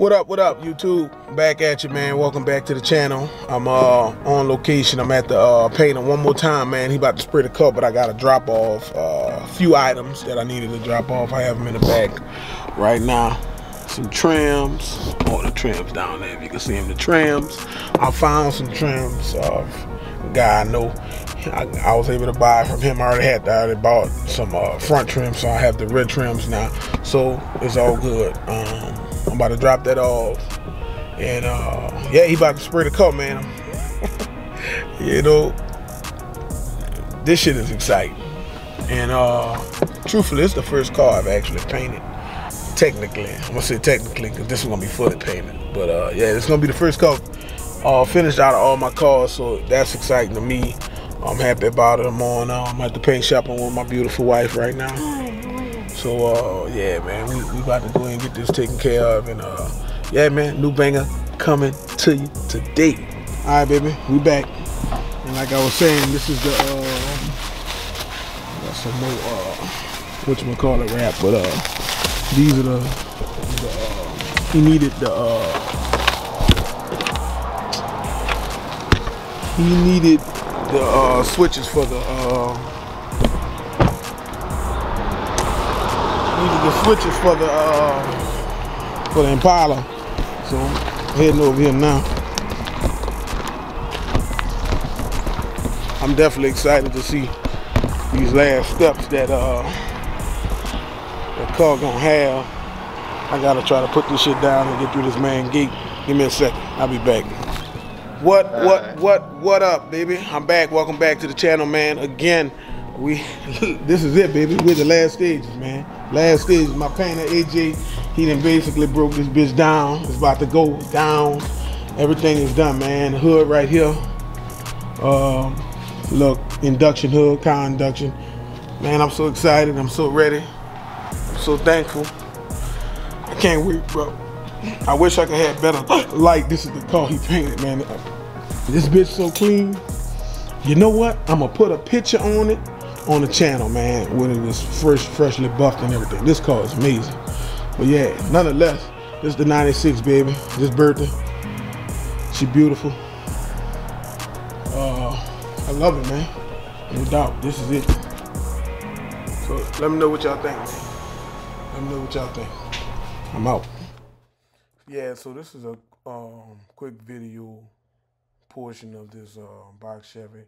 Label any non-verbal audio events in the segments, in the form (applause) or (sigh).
What up, what up, YouTube? Back at you, man. Welcome back to the channel. I'm uh on location. I'm at the uh painter one more time, man. He about to spray the cup, but I gotta drop off uh, a few items that I needed to drop off. I have them in the back right now. Some trims. Oh, the trims down there. If you can see them, the trims. I found some trims of guy I know. I, I, was able to buy from him. I already had I already bought some uh, front trims, so I have the red trims now. So it's all good. Um, I'm about to drop that off. And uh, yeah, he about to spray the cup, man. (laughs) you know, this shit is exciting. And uh, truthfully, it's the first car I've actually painted. Technically, I'm gonna say technically because this is gonna be fully painted. But uh, yeah, it's gonna be the first car uh, finished out of all my cars, so that's exciting to me. I'm happy about it. I'm on. I'm at the paint shop. I'm with my beautiful wife right now. So uh, yeah, man, we, we about to go and get this taken care of, and uh, yeah, man, new banger coming to you today. All right, baby, we back, and like I was saying, this is the uh, got some more uh, what you call it rap, but uh, these are the, the uh, he needed the uh, he needed the uh, switches for the. Uh, needed the switches for the uh, for the Impala. So heading over here now. I'm definitely excited to see these last steps that uh the car gonna have. I gotta try to put this shit down and get through this man gate. Give me a second. I'll be back. What what what what up, baby? I'm back. Welcome back to the channel, man. Again, we (laughs) this is it, baby. We're the last stages, man. Last stage, my painter AJ, he done basically broke this bitch down. It's about to go down. Everything is done, man. The hood right here. Um, look, induction hood, cowl induction. Man, I'm so excited. I'm so ready. I'm so thankful. I can't wait, bro. I wish I could have better (gasps) light. This is the car he painted, man. This bitch so clean. You know what? I'm gonna put a picture on it on the channel, man, when it was first freshly buffed and everything. This car is amazing. But yeah, nonetheless, this is the 96, baby. This B-body. She beautiful. Uh, I love it, man. No doubt. This is it. So let me know what y'all think, man. Let me know what y'all think. I'm out. Yeah, so this is a um, quick video portion of this uh, box Chevy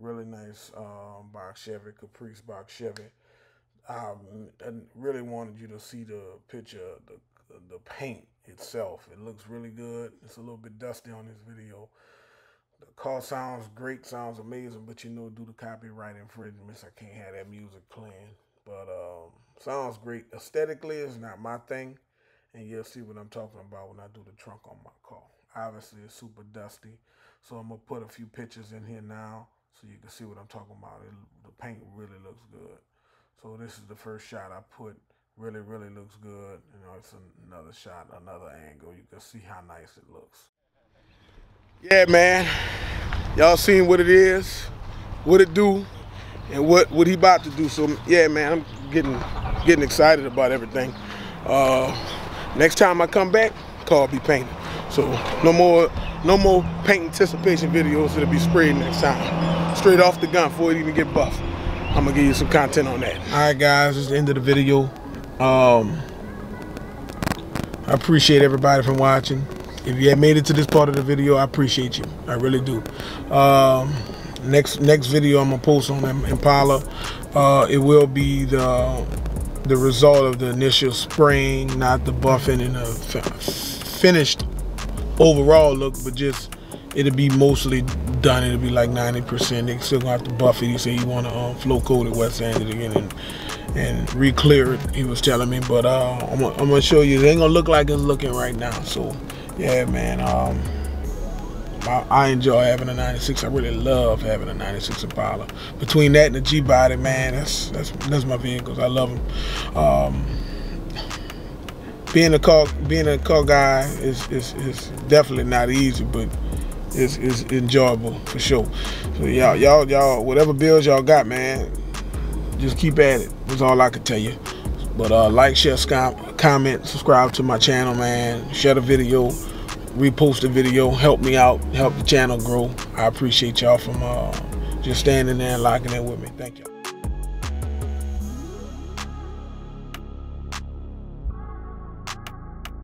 really nice um, box Chevy, Caprice box Chevy. Um, I really wanted you to see the picture, the the paint itself. It looks really good. It's a little bit dusty on this video. The car sounds great, sounds amazing, but you know, due to copyright infringements, I can't have that music playing. But um, sounds great. Aesthetically, it's not my thing, and you'll see what I'm talking about when I do the trunk on my car. Obviously, it's super dusty, so I'm gonna put a few pictures in here now so you can see what I'm talking about. It, the paint really looks good. So this is the first shot I put. Really, really looks good. You know, it's another shot, another angle. You can see how nice it looks. Yeah, man. Y'all seen what it is, what it do, and what what he about to do. So yeah, man, I'm getting getting excited about everything. Uh, next time I come back, car be painted. So no more no more paint anticipation videos. It'll be sprayed next time straight off the gun before it even get buffed. I'm gonna give you some content on that. All right, guys, it's the end of the video. Um, I appreciate everybody from watching. If you have made it to this part of the video, I appreciate you. I really do. Um, next next video I'm gonna post on Impala. Uh, it will be the the result of the initial spraying, not the buffing and the finished overall look, but just it'll be mostly done. It'll be like 90%. They still gonna have to buff it. He said he want to um, flow coat it, wet sand it again, and and re-clear it. He was telling me, but uh, I'm, I'm, gonna show you. It ain't gonna look like it's looking right now. So yeah, man. Um, I, I, enjoy having a 96. I really love having a 96 Impala. Between that and the G body, man, that's that's that's my vehicles. I love them. Um, being a car being a car guy is, is, is definitely not easy, but is is enjoyable for sure. So y'all y'all y'all whatever bills y'all got, man, just keep at it. That's all I can tell you. But uh, like, share, comment, subscribe to my channel, man. Share the video, repost the video, help me out, help the channel grow. I appreciate y'all from uh, just standing there and locking in with me. Thank you.